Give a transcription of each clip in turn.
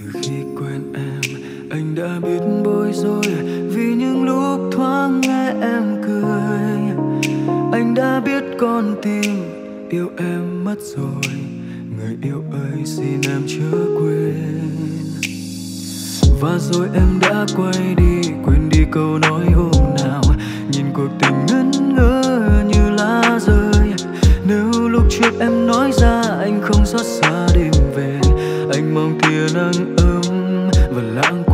từ khi quen em, anh đã biết bối rối vì những lúc thoáng nghe em cười. Anh đã biết con tim yêu em mất rồi, người yêu ơi xin em chưa quên. Và rồi em đã quay đi, quên đi câu nói hôm nào. Nhìn cuộc tình ngẩn ngơ như lá rơi. Nếu lúc trước em nói ra, anh không xót xa đêm về. Anh mong tia nắng 浪。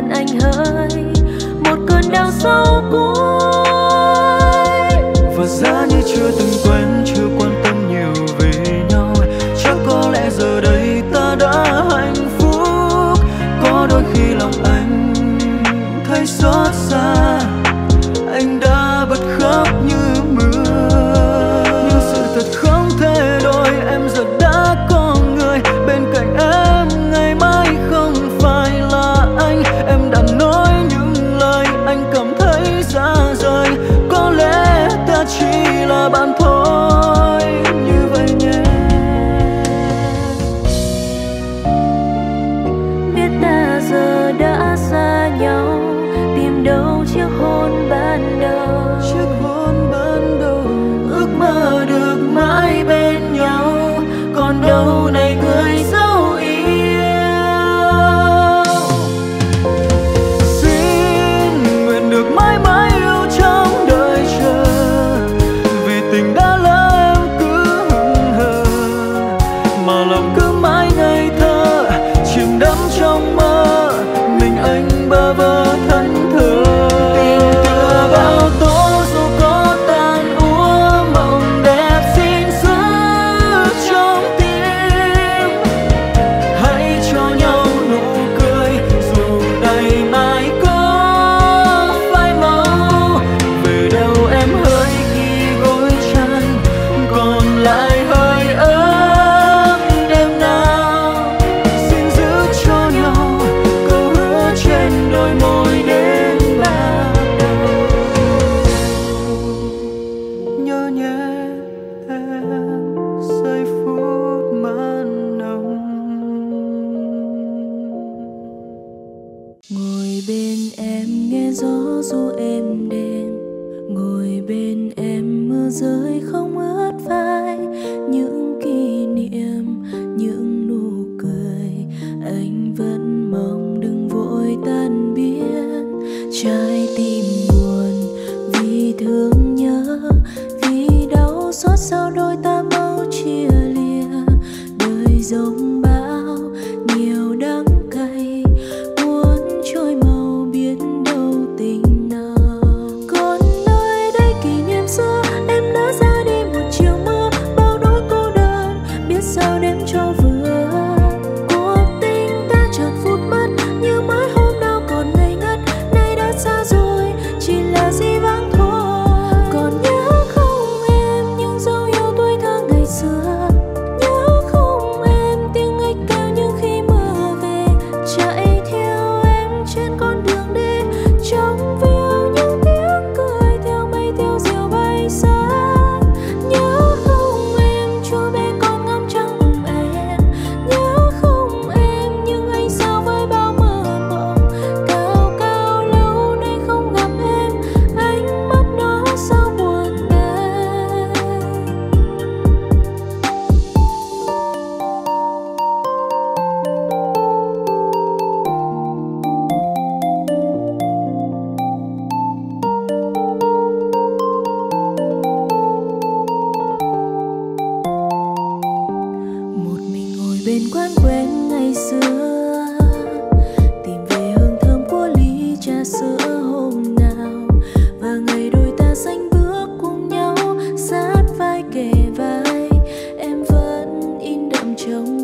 bên anh hỡi một cơn đau sâu cuối ngồi bên em nghe gió du êm đêm ngồi bên em mưa rơi không trong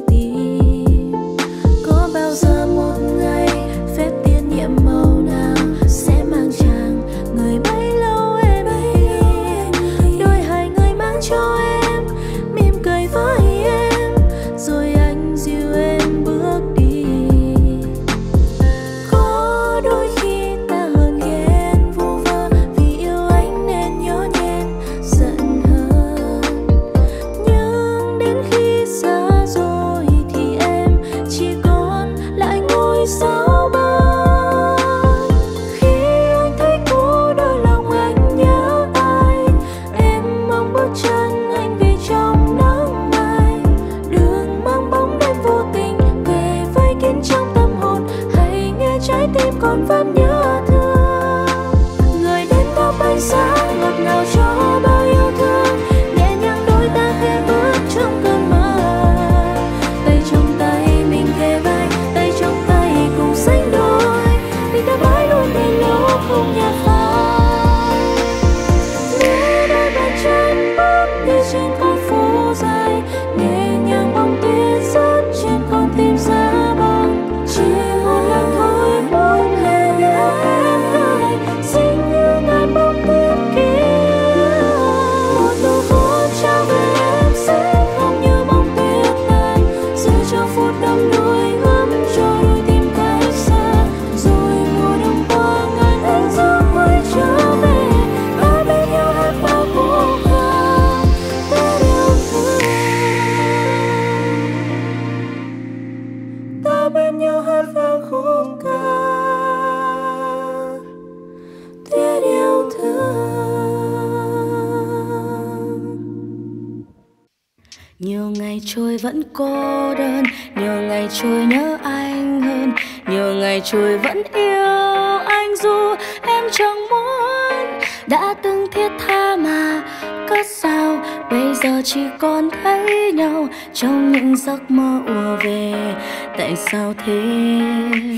nhiều ngày trôi vẫn cô đơn, nhiều ngày trôi nhớ anh hơn. Nhiều ngày trôi vẫn yêu anh dù em chẳng muốn. Đã từng thiết tha mà có sao? Bây giờ chỉ còn thấy nhau trong những giấc mơ ùa về. Tại sao thế?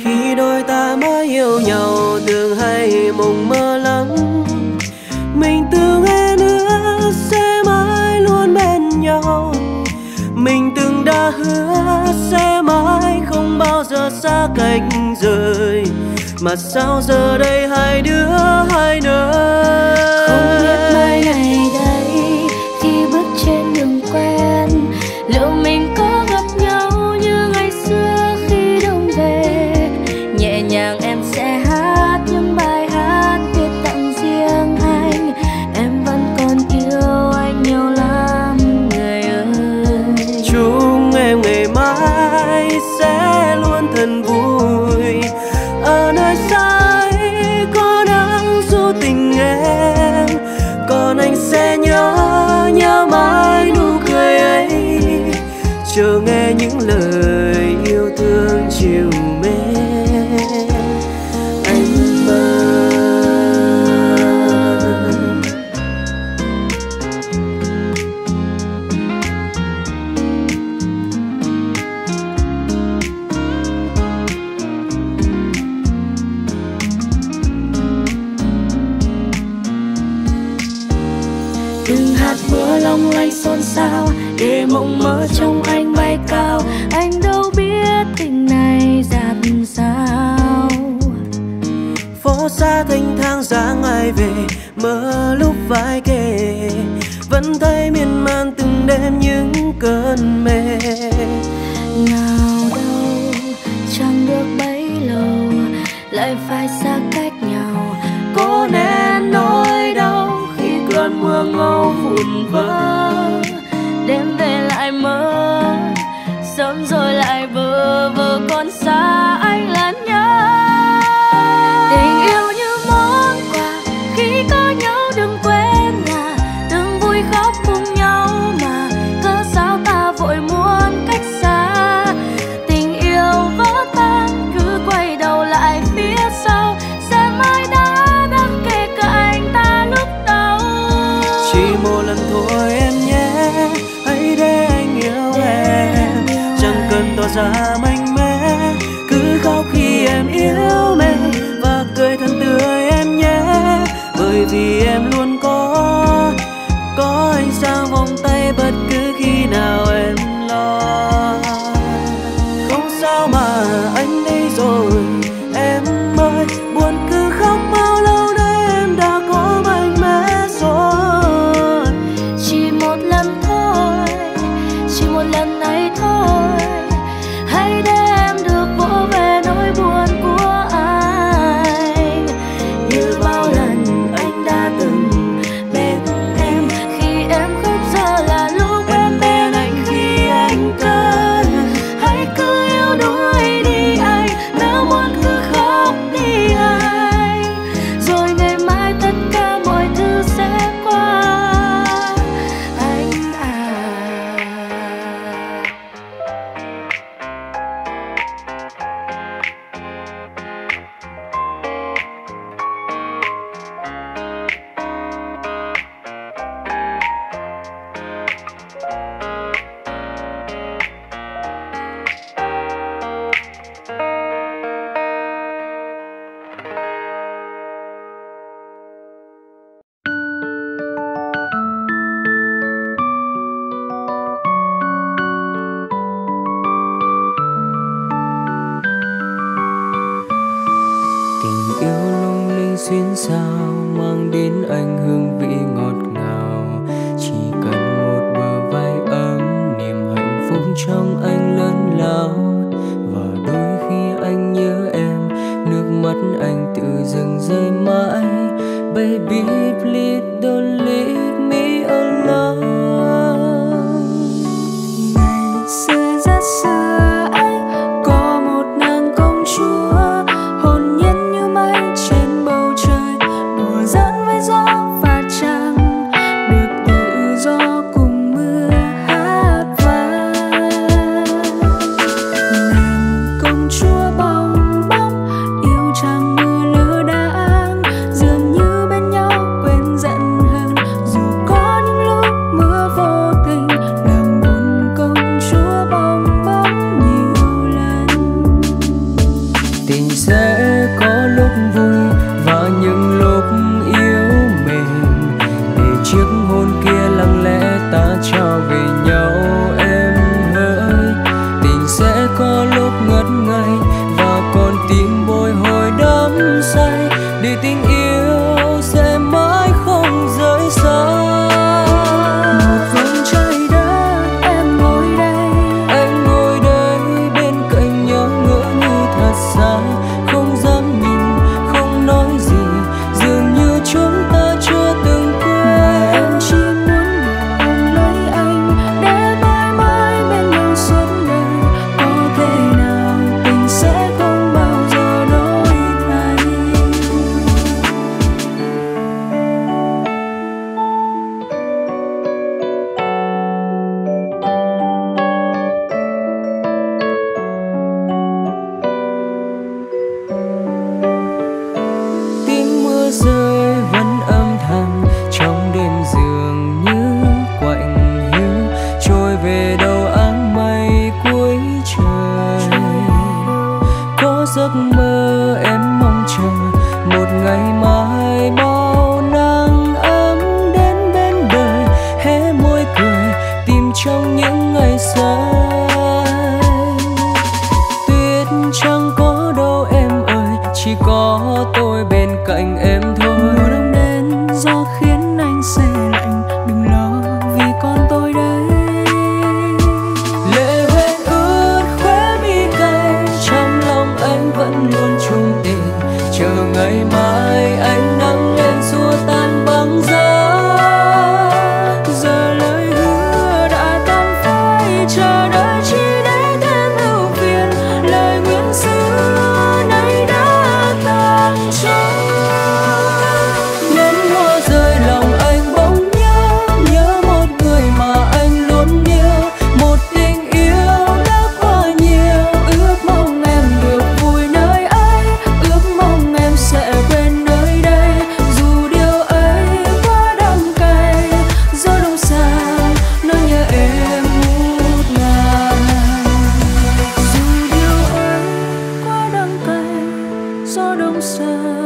Khi đôi ta mới yêu nhau, thường hay mộng mơ lắng. mình từng nghe nữa sẽ mãi luôn bên nhau mình từng đã hứa sẽ mãi không bao giờ xa cách rời. Mà sao giờ đây hai đứa hai nơi? Không biết mai này trong anh bay cao. Anh đâu biết tình này dạt sao. Phố xa thanh thang giá ngày về mơ lúc vai kề. Vẫn thấy miên man từng đêm những cơn mê. Nào đâu chẳng được bấy lâu lại phải xa cách nhau. Cố nên nỗi đau khi cơn mưa ngâu vụn vỡ đêm về lại mơ sớm rồi lại vờ vờ còn xa anh là nhớ closer.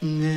Về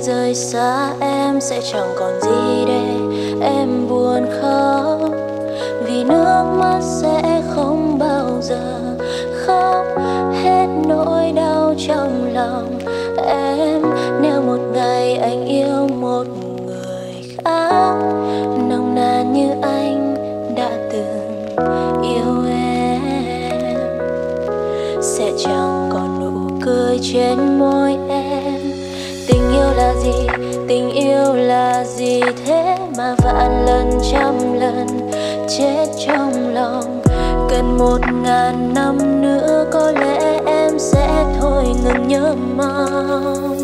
anh rời xa em sẽ chẳng còn gì để em buồn khóc. Vì nước mắt sẽ không bao giờ trăm lần chết trong lòng. Cần một ngàn năm nữa có lẽ em sẽ thôi ngừng nhớ mong.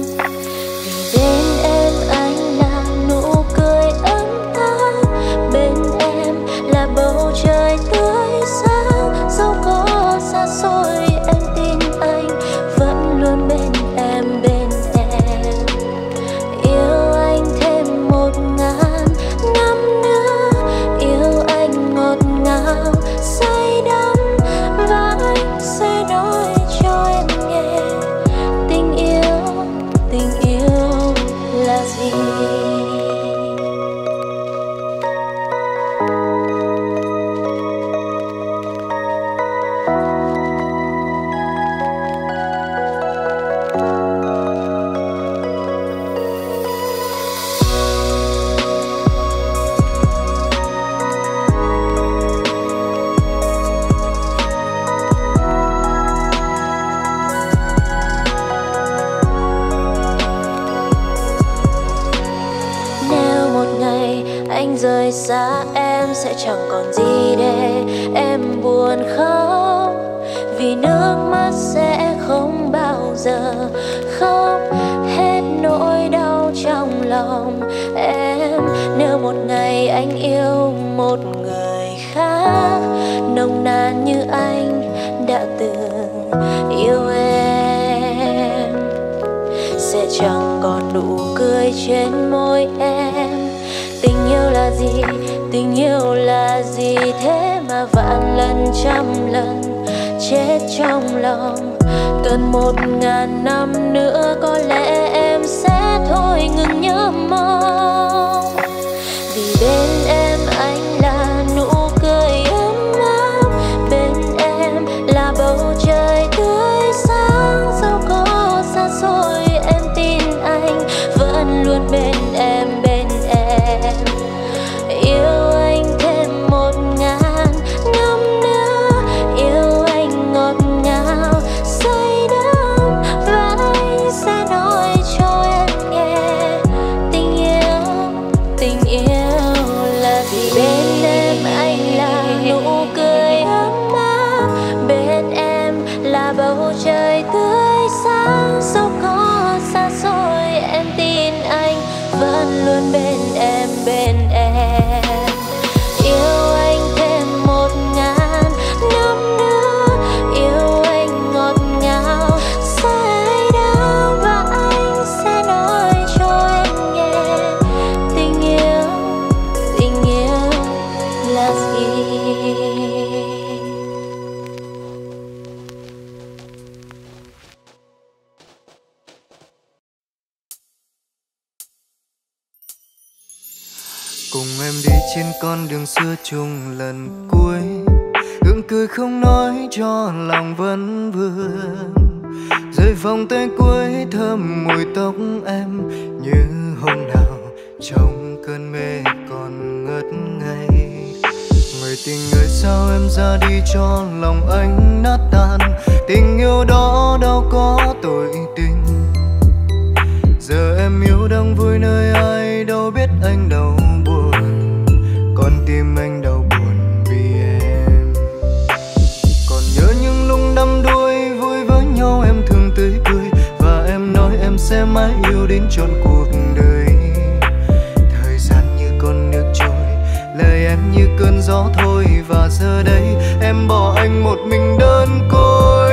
Rời xa em sẽ chẳng còn gì để em buồn khóc. Vì nước mắt sẽ không bao giờ khóc. Hết nỗi đau trong lòng em. Nếu một ngày anh yêu một người khác, nồng nàn như anh đã từng yêu em, sẽ chẳng còn nụ cười trên môi em yêu là gì thế mà vạn lần, trăm lần chết trong lòng? Cần một ngàn năm nữa có lẽ em sẽ thôi ngừng nhớ mong. Cùng em đi trên con đường xưa chung lần cuối. Gượng cười không nói cho lòng vẫn vương. Rơi vòng tay cuối thơm mùi tóc em như hôm nào trong cơn mê còn ngất ngây. Người tình người sao em ra đi cho lòng anh nát tan. Tình yêu đó đâu có tội tình. Giờ em yêu đang vui nơi ai đâu biết anh đâu. Yêu đến trọn cuộc đời. Thời gian như con nước trôi, lời em như cơn gió thôi và giờ đây em bỏ anh một mình đơn côi.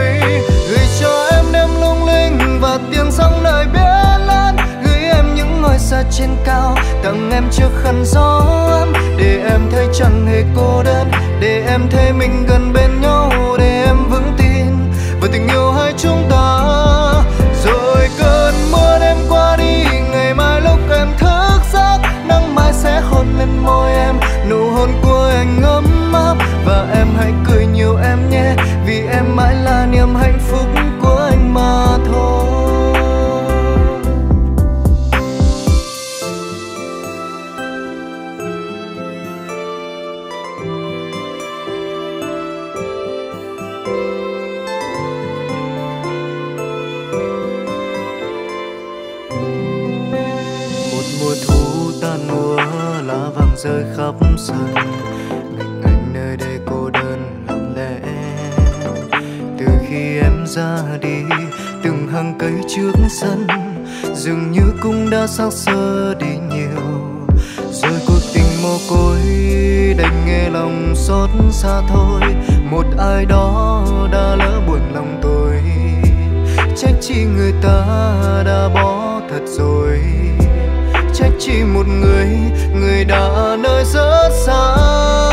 Gửi cho em đêm lung linh và tiếng sóng nơi biển lan. Gửi em những ngôi sao trên cao, tặng em chiếc khăn gió ấm. Để em thấy chẳng hề cô đơn, để em thấy mình gần bên nhau em ra đi. Từng hàng cây trước sân, dường như cũng đã xác sơ đi nhiều. Rồi cuộc tình mồ côi đành nghe lòng xót xa thôi. Một ai đó đã lỡ buồn lòng tôi. Trách chi người ta đã bỏ thật rồi. Trách chi một người người đã nơi rất xa.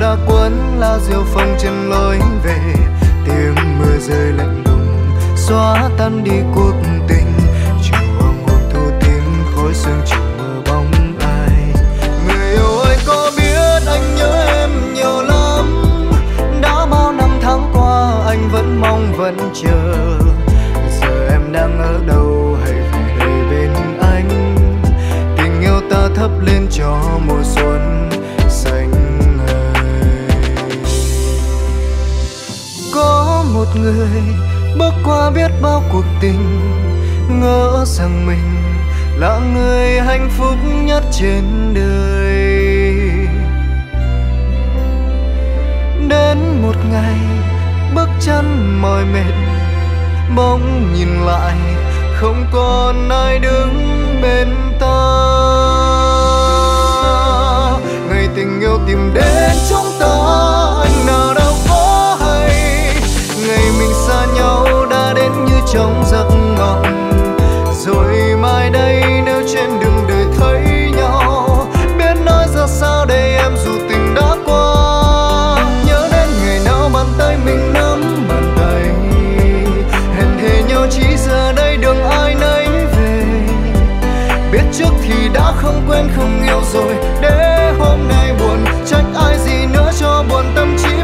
Đã cuốn lá diều phong trên lối về. Tiếng mưa rơi lạnh lùng, xóa tan đi cuộc người bước qua biết bao cuộc tình, ngỡ rằng mình là người hạnh phúc nhất trên đời. Đến một ngày, bước chân mỏi mệt, bỗng nhìn lại không còn ai đứng bên ta. Ngày tình yêu tìm đến chúng ta. Trong giấc mộng. Rồi mai đây nếu trên đường đời thấy nhau, biết nói ra sao để em dù tình đã qua. Nhớ đến ngày nào bàn tay mình nắm bàn tay, hẹn thề nhau chỉ giờ đây đường ai nấy về. Biết trước thì đã không quên, không yêu rồi, để hôm nay buồn. Trách ai gì nữa cho buồn tâm trí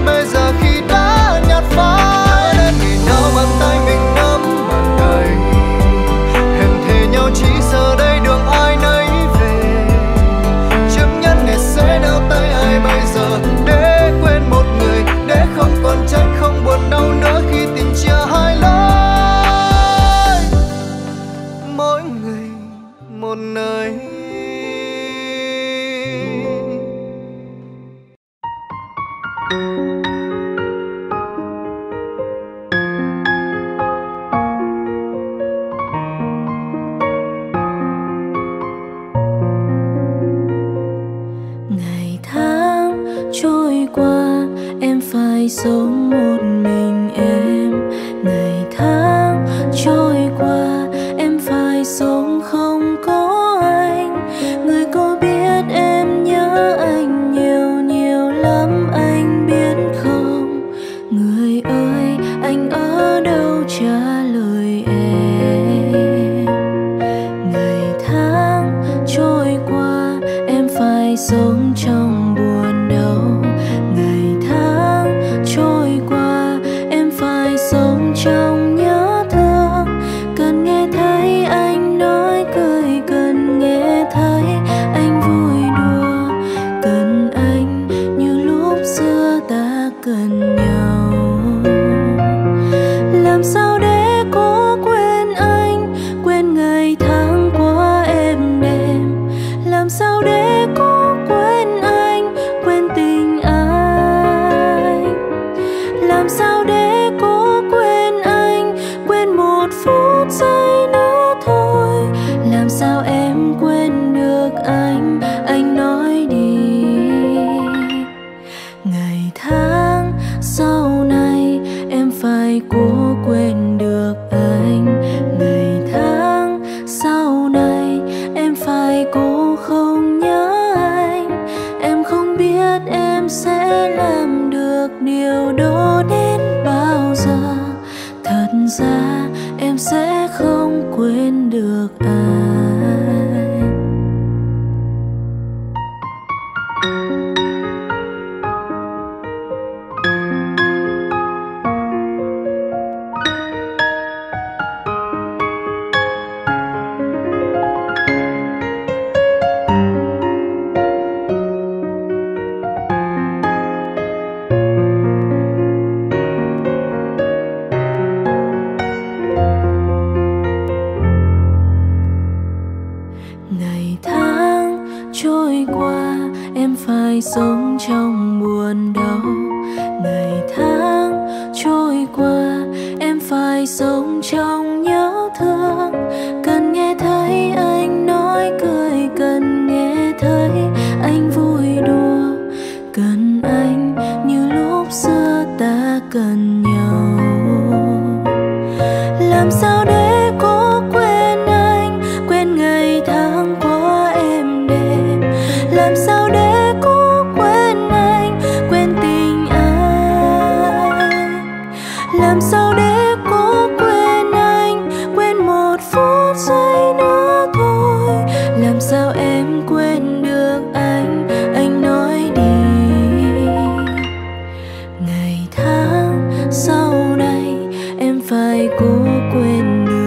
phải cố quên được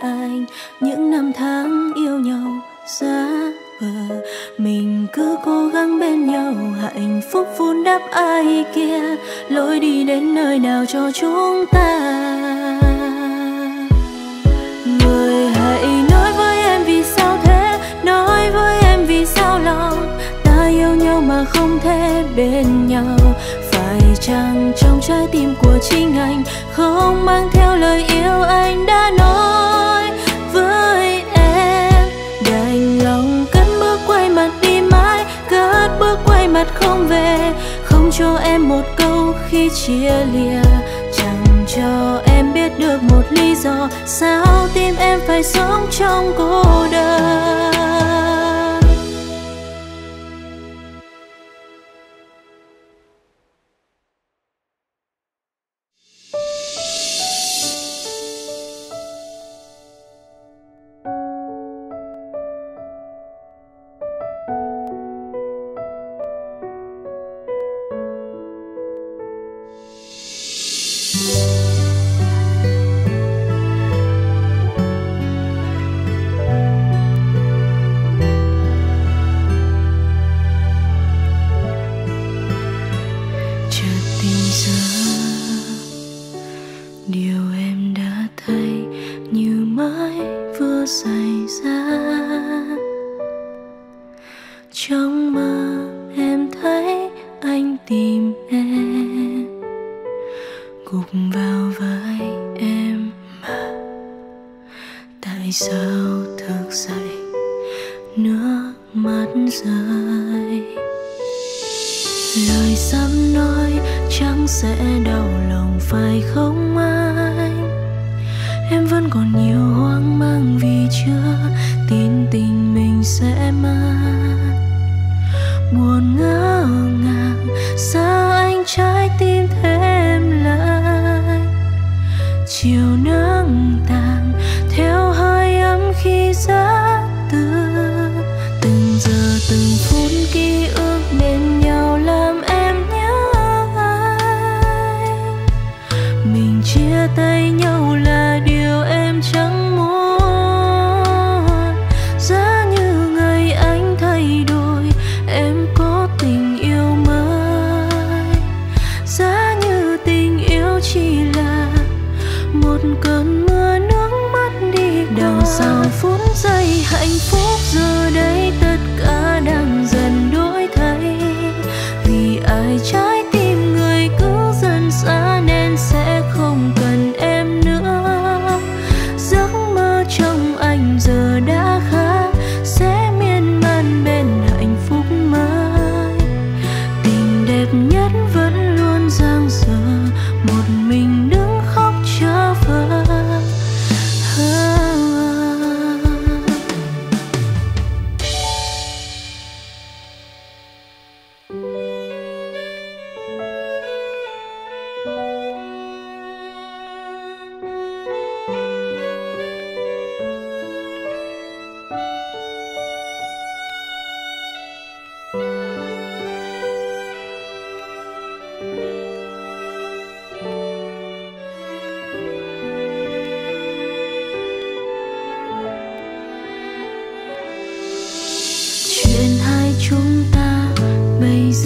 anh. Những năm tháng yêu nhau giá vờ mình cứ cố gắng bên nhau, hạnh phúc vun đắp ai kia, lối đi đến nơi nào cho chúng ta. Người hãy nói với em vì sao thế, nói với em vì sao lòng. Ta yêu nhau mà không thể bên nhau. Phải chăng trong trái tim của chính anh không mang theo lời yêu anh đã nói? Cho em một câu khi chia lìa. Chẳng cho em biết được một lý do sao tim em phải sống trong cô đơn. nước mắt rơi. Lời dám nói chẳng sẽ đau lòng, phải không anh? Em vẫn còn nhiều hoang mang vì chưa tin tình mình sẽ mang. Buồn ngỡ ngàng, sao anh trái tim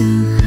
soon.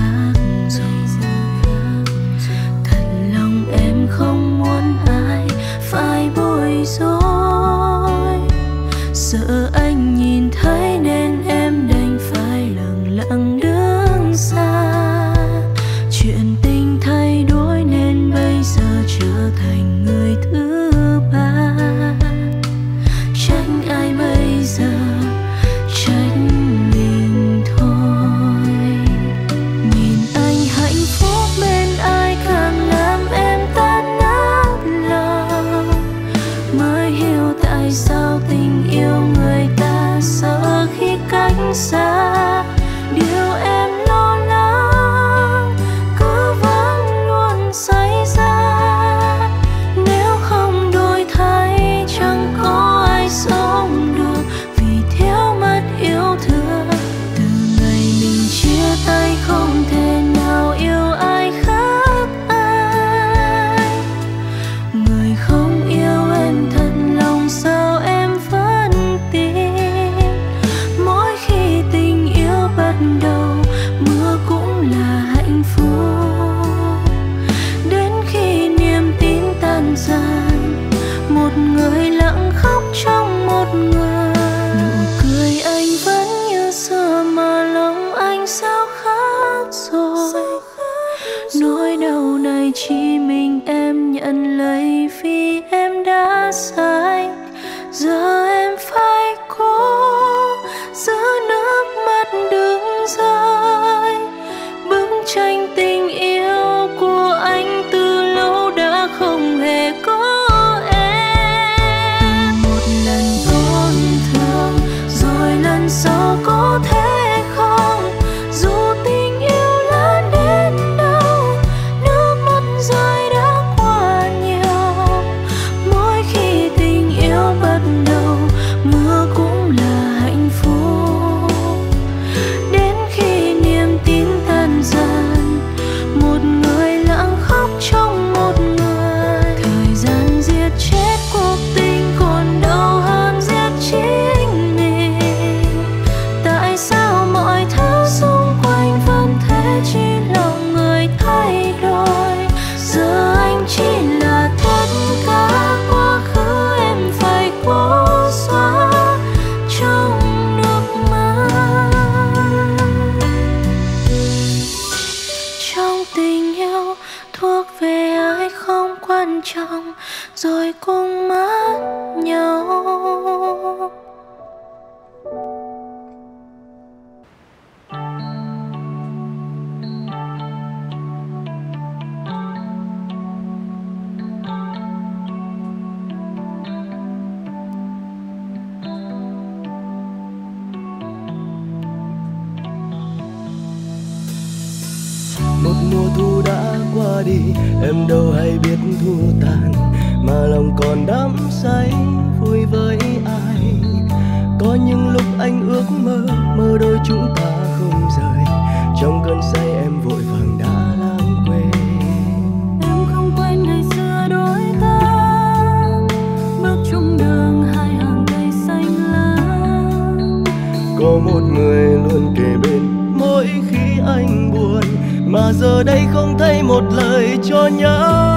nhau.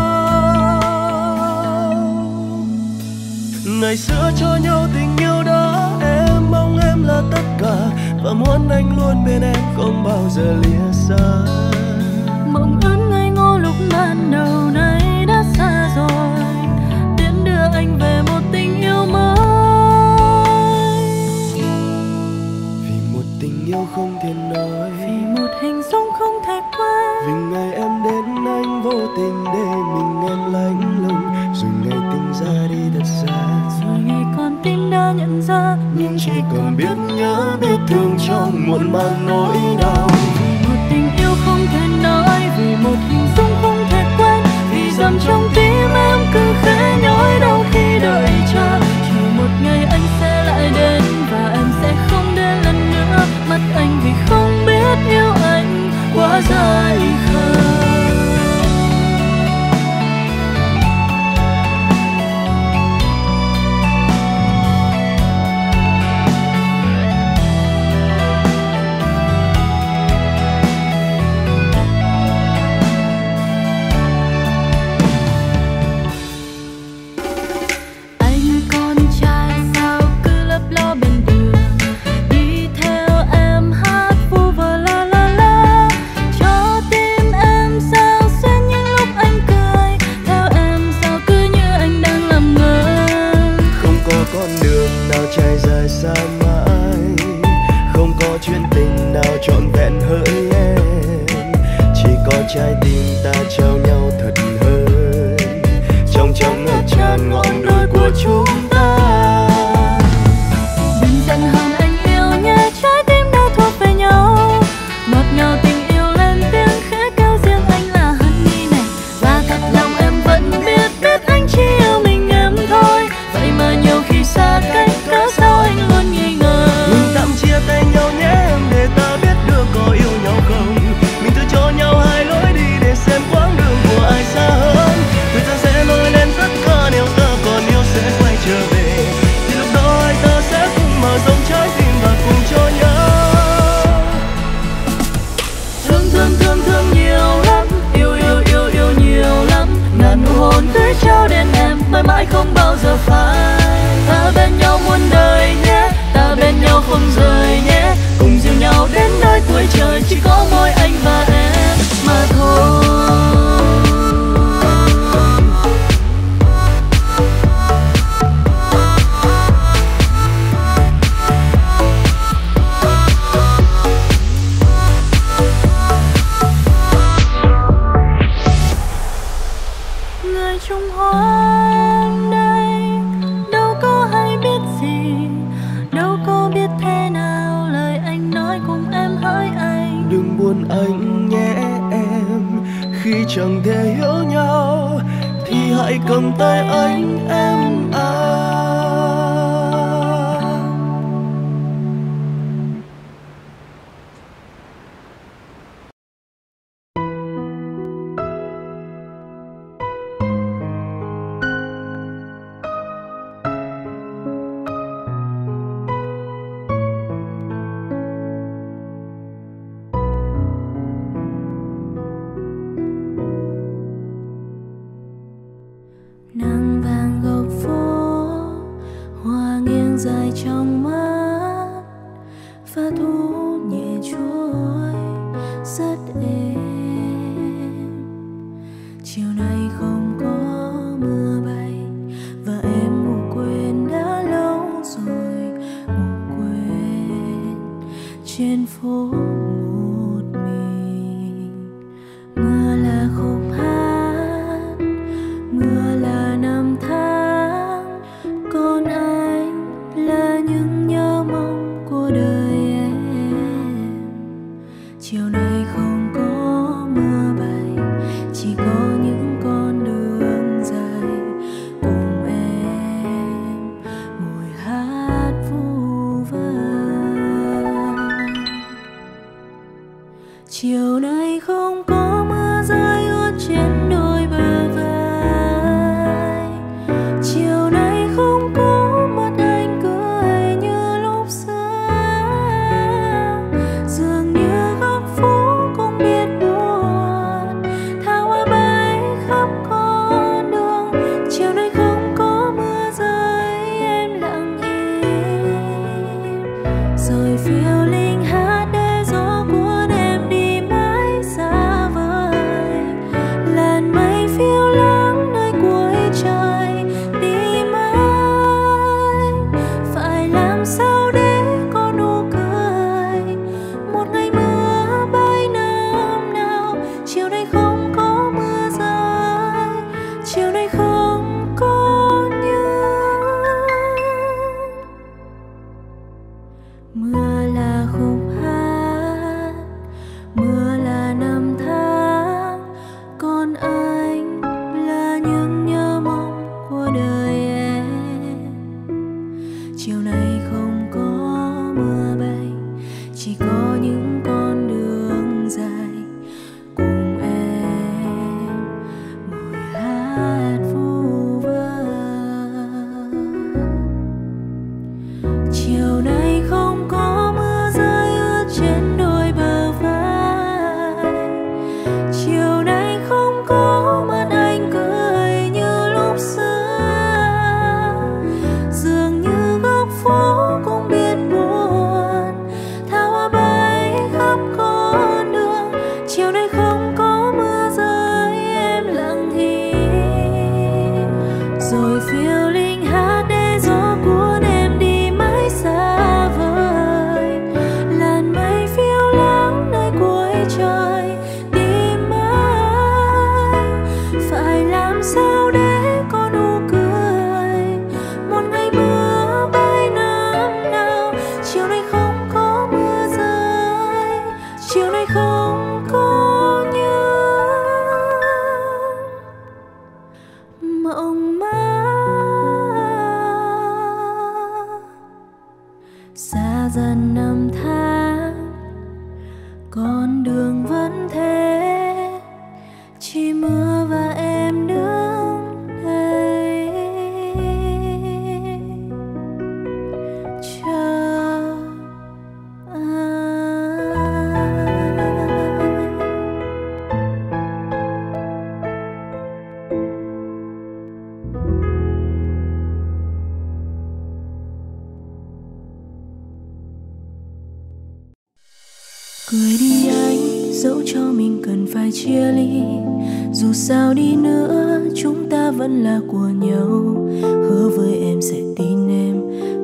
Ngày xưa cho nhau tình yêu đó em mong em là tất cả. Và muốn anh luôn bên em không bao giờ lìa xa. Mong ước ngây ngô lúc ban đầu nay đã xa rồi. Đến đưa anh về một tình yêu mới. Vì một tình yêu không thể nói. Vì một hình dung không thể quên. Vì ngày em đến tình để mình em lạnh lùng rồi ngày tình ra đi thật xa. Rồi ngày con tim đã nhận ra nhưng chỉ còn biết nhớ biết thương trong muộn màng nỗi đau. Một tình yêu không thể nói vì một hình dung không thể quên. Vì dằm trong tim em cứ khẽ nhói đau khi đợi chờ. Chờ một ngày anh sẽ lại đến và em sẽ không đến lần nữa. Mất anh vì không biết yêu anh quá dài khờ.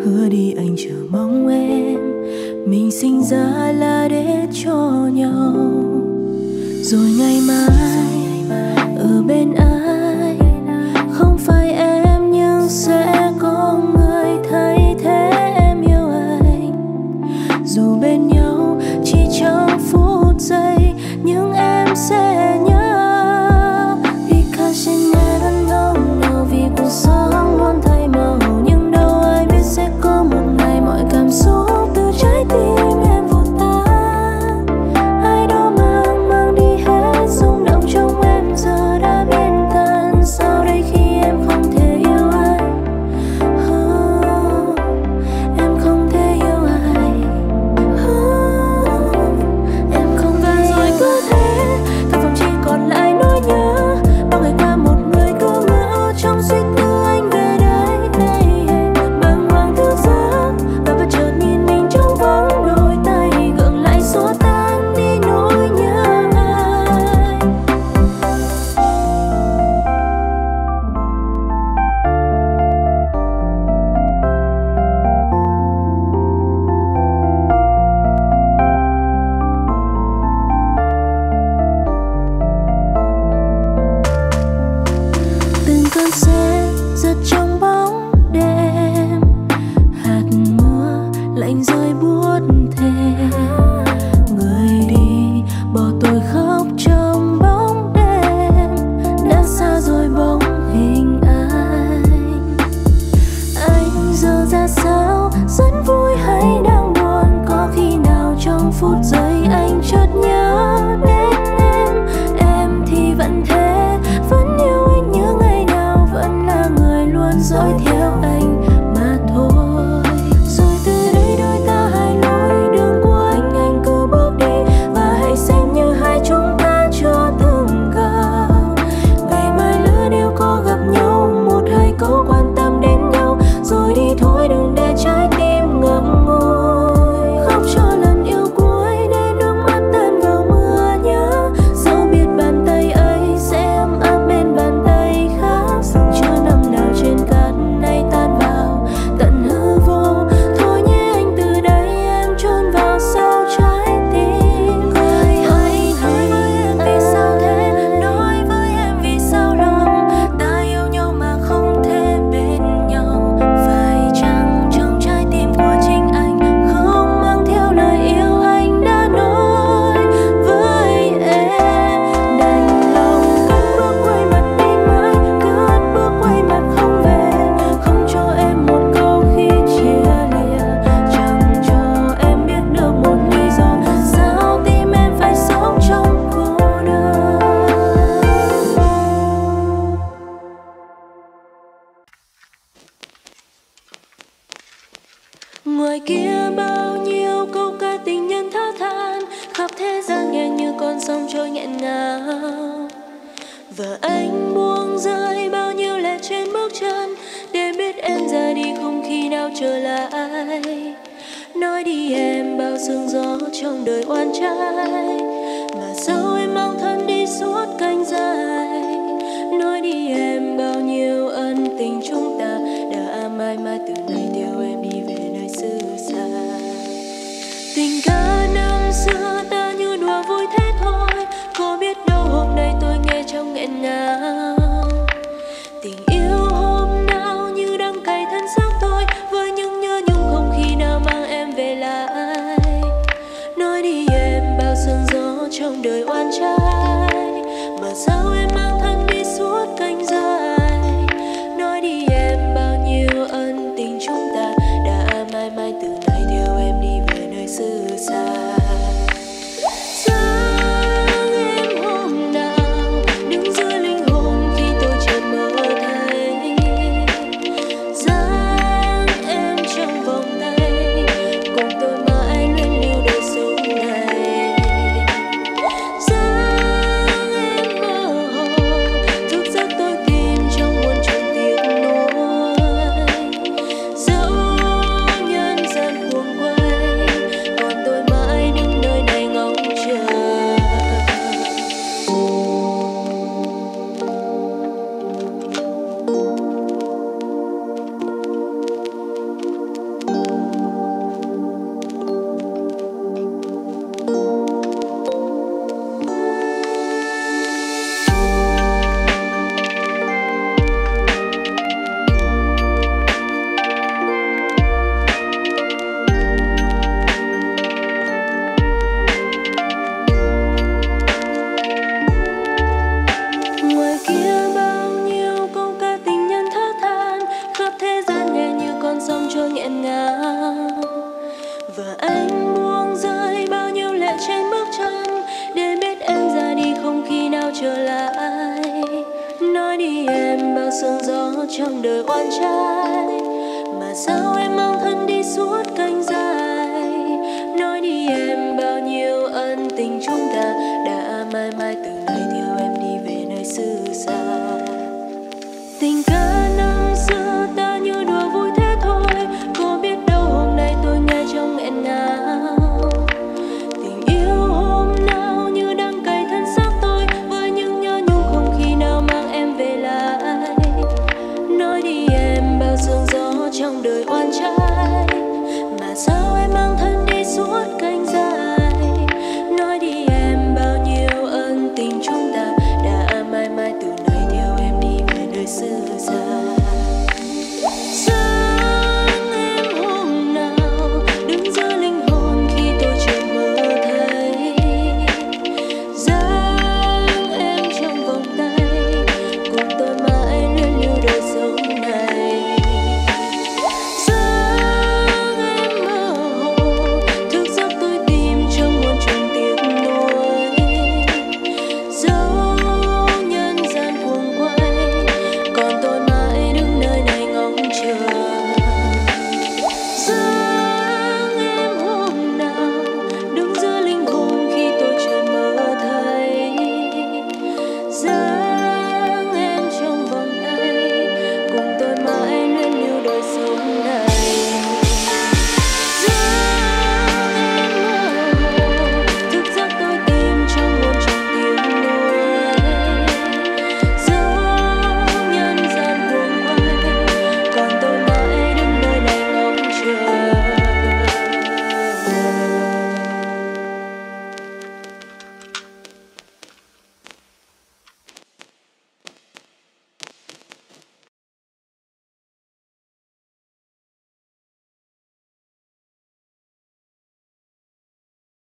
hứa đi anh chờ mong em. Mình sinh ra là để cho nhau. Rồi ngày mai dõi theo anh. từ nay thiếu em đi về nơi xứ xa tình cờ.